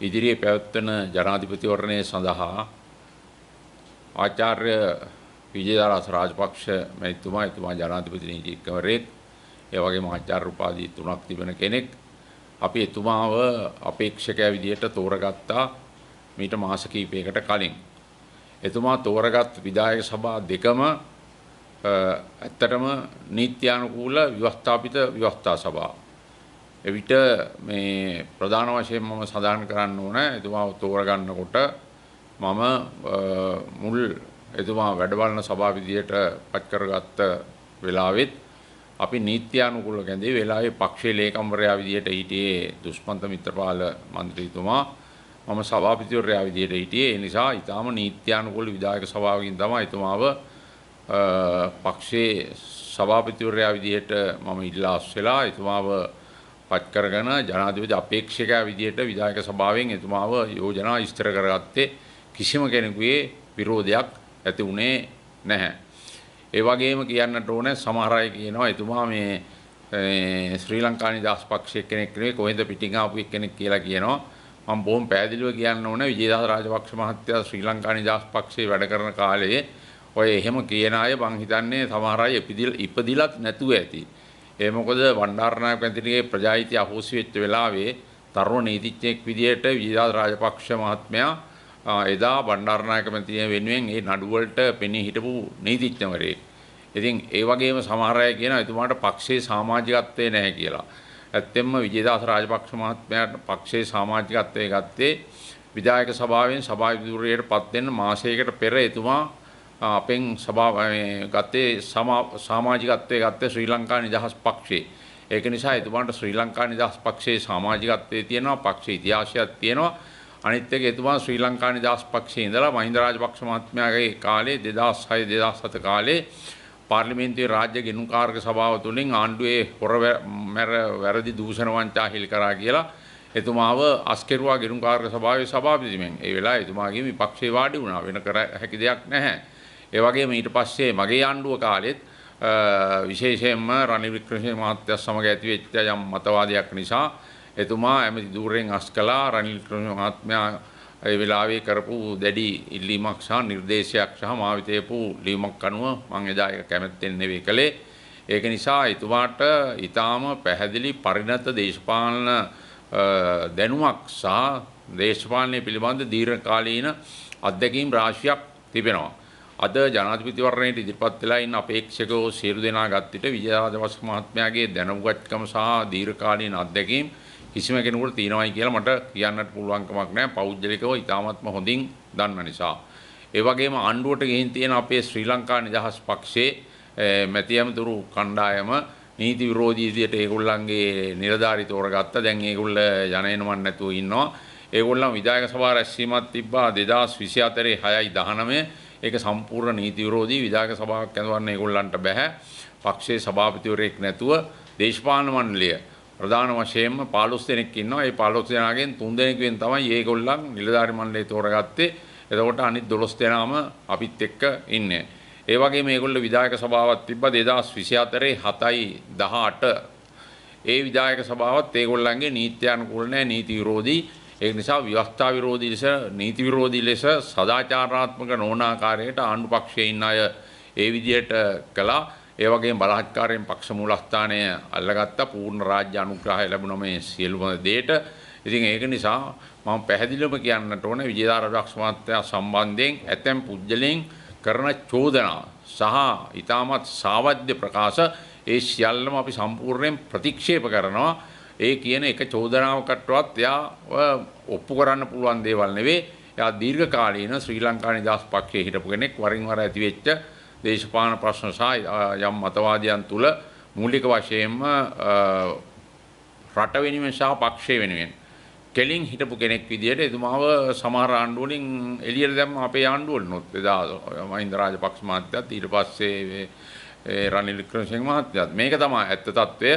ඉදිරියේ පැවැත්වෙන ජනාධිපතිවරණය සඳහා ආචාර්ය විජේදාස රාජපක්ෂ මැතිතුමා එතුමා ජනාධිපති නීතිඥවරයෙක් ඒ වගේම ආචාර්ය උපාධි තුනක් තිබෙන කෙනෙක් අපි එතුමාව අපේක්ෂකයා විදියට තෝරගත්තා මීට මාස කිහිපයකට කලින් එතුමා තෝරගත් විධායක සභා දෙකම ඇත්තටම නීත්‍යානුකූල ව්‍යවස්ථාපිත ව්‍යවස්ථා සභා. එවිට මේ ප්‍රධාන වශයෙන් මම සඳහන් කරන්න ඕන එතුමාව තෝරගන්නකොට මම මුල් එතුමා වැඩබලන සභා විදියට පත් කරගත්ත වෙලාවෙත් අපි නීත්‍යානුකූල කැඳේ වෙලාවේ පක්ෂයේ ලේකම්වරයා විදියට හිටියේ දුෂ්මන්ත මිත්‍රපාල මන්ත්‍රීතුමා. මම සභාපතිවරයා විදියට හිටියේ. ඒ නිසා ඊටාම නීත්‍යානුකූල විධායක සභාවකින් තමයි එතුමාව පක්ෂයේ සභාපතිවරයා විදියට මම ඉල්ලාස් වෙලා එතුමාව පත් කරගෙන ජනාධිපති අපේක්ෂකයා විදියට විධායක සභාවෙන් එතුමාව යෝජනා ඉස්තර කරගත්තේ කිසිම කෙනෙකුගේ විරෝධයක් ඇති වුණේ නැහැ. ඒ වගේම කියන්නට ඕන සමහර අය කියනවා එතුමා මේ ශ්‍රී ලංකා නිදහස් පක්ෂයේ කෙනෙක් නෙවෙයි කොහෙන්ද පිටින් ආපු කෙනෙක් කියලා කියනවා. මම බොහොම පැහැදිලිව කියන්න ඕන විජේදාස රාජපක්ෂ මහත්තයා ශ්‍රී ලංකා නිදහස් පක්ෂයේ වැඩ කරන කාලයේ ඔය එහෙම කියන අය මං හිතන්නේ සමහර අය ඉපදිලත් නැතුව ඇති. ඒ මොකද වණ්ඩාරනායක මැතිණිගේ ප්‍රජාහිතය අහෝසි වෙච්ච වෙලාවේ තරුණ නීතිඥයෙක් විදියට විජේදාස රාජපක්ෂ මහත්මයා එදා බණ්ඩාරනායක මැතිණිය වෙනුවෙන් ඒ නඩුවලට පෙනී හිටපු නීතිඥවරයෙක්. ඉතින් ඒ වගේම සමහර අය කියනවා එතුමාට පක්ෂයේ සමාජිකත්වයේ නැහැ කියලා. ඇත්තෙන්ම විජේදාස රාජපක්ෂ මහත්මයාට පක්ෂයේ සමාජිකත්වයේ ගත්තේ විධායක සභාවෙන් සභා විදුරියට පත් වෙන්න මාසයකට පෙර එතුමා අපෙන් සභාව ගත්තේ සමාජිකත්වයේ ගත්තේ ශ්‍රී ලංකා නිදහස් පක්ෂයේ. ඒක නිසා එතුමාට ශ්‍රී ලංකා නිදහස් පක්ෂයේ සමාජිකත්වයේ තියෙනවා පක්ෂ ඉතිහාසයක් තියෙනවා. අනිත් එක එතුමා ශ්‍රී ලංකා නිදහස් පක්ෂයේ ඉඳලා මහින්ද රාජපක්ෂ මහත්මයාගේ කාලේ 2006 2007 කාලේ පාර්ලිමේන්තුවේ රාජ්‍ය ගෙනුකාරක සභාව තුලින් ආණ්ඩුවේ හොර මැර වැරදි දූෂණ වංචා හිල් කරා කියලා එතුමාව අස්කෙරුවා ගෙනුකාරක සභාවේ සභාපතිතුමෙන් ඒ වෙලාවේ එතුමාගේ විපක්ෂේ වාඩි වුණා වෙන කර හැකි දෙයක් නැහැ ඒ වගේම ඊට පස්සේ මගේ ආණ්ඩුව කාලෙත් විශේෂයෙන්ම රනිල් වික්‍රමසිංහ මහත්තයා සමග ඇතිවෙච්ච යම් මතවාදයක් නිසා එතුමා ඇමති ධූරයෙන් අස් කළා. රනිල් වික්‍රමසිංහ මහත්මයා ඒ වෙලාවේ කරපු දැඩි ඉල්ලීමක් සහ නිර්දේශයක් සහ මා විතේපු ලියුමක් අනුව මම එදා ඒක කැමැත්තෙන් නෙවෙයි කළේ. ඒක නිසා එතුමාට ඊටාම පැහැදිලි පරිණත දේශපාලන දැනුමක් සහ දේශපාලනය පිළිබඳ දීර්ඝකාලීන අත්දැකීම් රාශියක් තිබෙනවා. අද ජනාධිපතිවරණයට ඉදිරිපත් වෙලා ඉන්න අපේක්ෂකයෝ සියලු දෙනා ගත්තිට විජයරාජපක්ෂ මහත්මයාගේ දැනුගත්කම සහ දීර්ඝකාලීන අත්දැකීම් කිසිම කෙනෙකුට තියෙනවයි කියලා මට කියන්නට පුළුවන් කමක් නැහැ පෞද්ගලිකව ඉතාමත්ම හොඳින් දන්න නිසා. ඒ වගේම ආණ්ඩුවට ගිහින් තියෙන අපේ ශ්‍රී ලංකා නිදහස් පක්ෂයේ මැතිඇමතුරු කණ්ඩායම නීති විරෝධී විදියට ඒගොල්ලන්ගේ නිලධාරි තෝරගත්තා. දැන් ඒගොල්ල ජනේනමන් නැතුව ඉන්නවා. ඒගොල්ලන් විධායක සභා රැස්වීමක් තිබ්බා 2024 6යි 19 ඒක සම්පූර්ණ නීති විරෝධී විධායක සභාවක් ඇඳවන්න ඒගොල්ලන්ට බෑ. පක්ෂයේ සභාපතිවරයෙක් නැතුව දේශපාලන මණ්ඩලය ප්‍රධාන වශයෙන්ම 15 දෙනෙක් ඉන්නවා. ඒ 15 දෙනාගෙන් 3 දෙනෙකුෙන් තමයි මේගොල්ලන් නිලධාරි මණ්ඩලය තෝරගත්තේ. එතකොට අනිත් 12 දෙනාම අපිත් එක්ක ඉන්නේ. ඒ වගේම මේගොල්ලෝ විධායක සභාවක් තිබ්බා 2024 7යි 18 ඒ විධායක සභාවත් ඒගොල්ලන්ගේ නීත්‍යානුකූල නැහැ නීති විරෝධී ඒක නිසා ව්‍යවස්ථා විරෝධී ලෙස නීති විරෝධී ලෙස සදාචාරාත්මක නොවන ආකාරයට ආණ්ඩු පක්ෂයේ ඉන්න අය ඒ විදිහට කළා. ඒ වගේම බලහත්කාරයෙන් පක්ෂ මූලස්ථානය අල්ලගත්ත පූර්ණ රාජ්‍ය අනුග්‍රහය ලැබුණ මේ සියලුම දේට. ඉතින් ඒක නිසා මම පැහැදිලිවම කියන්නට ඕන විජේදාර රාජපක්ෂ මහත්තයා සම්බන්ධයෙන් ඇතැම් පුජ්‍යලෙන් කරන චෝදනා සහ ඊටමත් සාවද්‍ය ප්‍රකාශ ඒ සියල්ලම අපි සම්පූර්ණයෙන් ප්‍රතික්ෂේප කරනවා. ඒ කියන එක චෝදනාවකටවත් එයා ඔප්පු කරන්න පුළුවන් දේවල් නෙවෙයි. එයා දීර්ඝ කාලීන ශ්‍රී ලංකා නිදහස් පක්ෂයේ හිටපු කෙනෙක් වරින් වර ඇතිවෙච්ච දේශපාලන ප්‍රශ්න සහ යම් මතවාදයන් තුල මූලික වශයෙන්ම රට වෙනුවෙන් සහ පක්ෂය වෙනුවෙන් කෙලින් හිටපු කෙනෙක් විදිහට එතුමාව සමහර ආණ්ඩු වලින් එළියට දැම්ම අපේ ආණ්ඩුව වලනොත් එදා මහින්ද රාජපක්ෂ මහත්තයාත් ඊට පස්සේ රනිල් වික්‍රමසිංහ මහත්තයාත්. මේක තමයි ඇත්ත తත්වය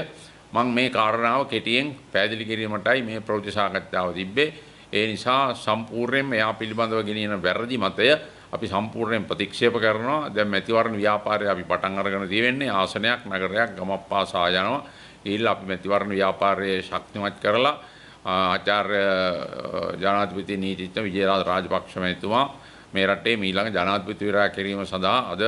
මම මේ කාරණාව කෙටියෙන් පැහැදිලි කිරීමටයි මේ ප්‍රවෘත්ති සාකච්ඡාව තිබ්බේ. ඒ නිසා සම්පූර්ණයෙන්ම එයා පිළිබඳව ගෙනියන වැරදි මතය අපි සම්පූර්ණයෙන් ප්‍රතික්ෂේප කරනවා. දැන් මැතිවරණ ව්‍යාපාරය අපි පටන් අරගෙන තියෙන්නේ ආසනයක් නගරයක් ගමක් පාසා යනවා. ඊළ අපි මැතිවරණ ව්‍යාපාරයේ ශක්තිමත් කරලා ආචාර්ය ජනාධිපති නීතිඥ විජේරාජ රාජපක්ෂ මැතිතුමා මේ රටේ මීළඟ ජනාධිපතිවරයා කිරීම සඳහා අද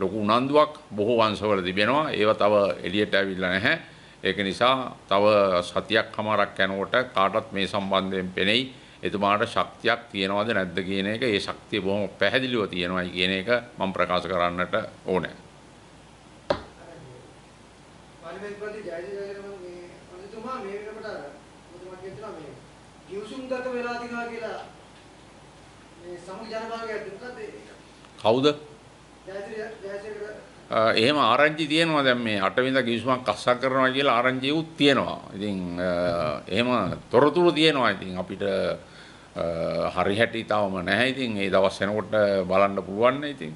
ලොකු උනන්දුවක් බොහෝ වංශවල තිබෙනවා. ඒව තව එළියට ඇවිල්ලා නැහැ. ඒක නිසා තව සතියක් හමාරක් යනකොට කාටත් මේ සම්බන්ධයෙන් පෙනෙයි. එතුමාට ශක්තියක් තියෙනවද නැද්ද කියන එක ඒ ශක්තිය බොහොම පැහැදිලිව තියෙනවායි කියන එක මම ප්‍රකාශ කරන්නට ඕනේ. පාර්ලිමේන්තුවේදී ජයජයකරම මේ මන්ත්‍රීතුමා මේ වෙනකොට ඔබතුමා කියනවා මේ ගිවිසුම් ගත වෙලා තිනවා කියලා මේ සමුග ජනභාගයක් දුන්නත් ඒක කවුද? ජයජයකර එහෙම ආරංචි තියෙනවා දැන් මේ අටවිඳ ගිවිසුමක් අස්සක් කරනවා කියලා ආරංචියුත් තියෙනවා. ඉතින් එහෙම තොරතුරු තියෙනවා. ඉතින් අපිට හරි හැටි තවම නැහැ. ඉතින් ඒ දවස් වෙනකොට බලන්න පුළුවන් නේ ඉතින්.